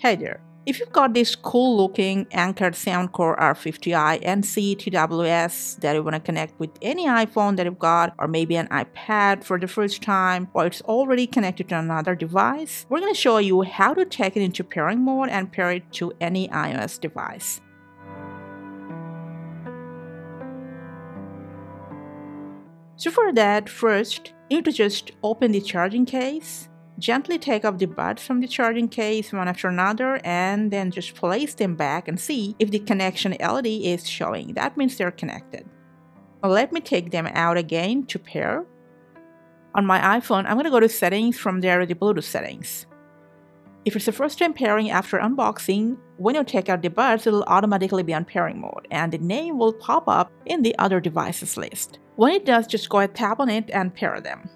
Hey there. If you've got this cool looking Anker Soundcore R50i NC TWS that you want to connect with any iPhone that you've got, or maybe an iPad for the first time, or it's already connected to another device, we're going to show you how to take it into pairing mode and pair it to any iOS device. So for that, first, you need to just open the charging case Gently take off the buds from the charging case one after another and then just place them back and see if the connection LED is showing. That means they're connected. Let me take them out again to pair. On my iPhone, I'm going to go to settings from there the Bluetooth settings. If it's the first time pairing after unboxing, when you take out the buds, it'll automatically be on pairing mode and the name will pop up in the other devices list. When it does, just go ahead tap on it and pair them.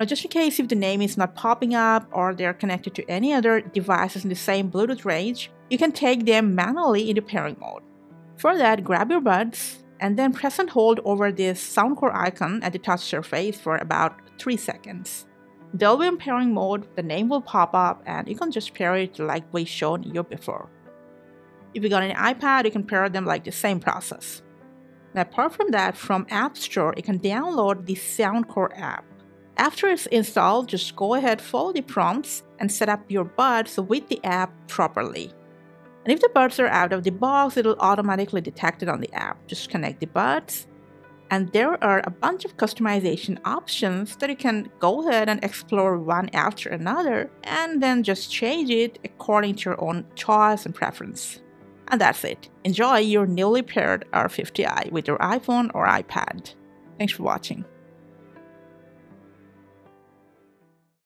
Now, just in case if the name is not popping up or they're connected to any other devices in the same Bluetooth range, you can take them manually into pairing mode. For that, grab your buds and then press and hold over this Soundcore icon at the touch surface for about 3 seconds. They'll be in pairing mode, the name will pop up, and you can just pair it like we showed you before. If you got an iPad, you can pair them like the same process. Now, apart from that, from App Store, you can download the Soundcore app. After it's installed, just go ahead, follow the prompts, and set up your buds with the app properly. And if the buds are out of the box, it'll automatically detect it on the app. Just connect the buds. And there are a bunch of customization options that you can go ahead and explore one after another and then just change it according to your own choice and preference. And that's it. Enjoy your newly paired R50i with your iPhone or iPad. Thanks for watching.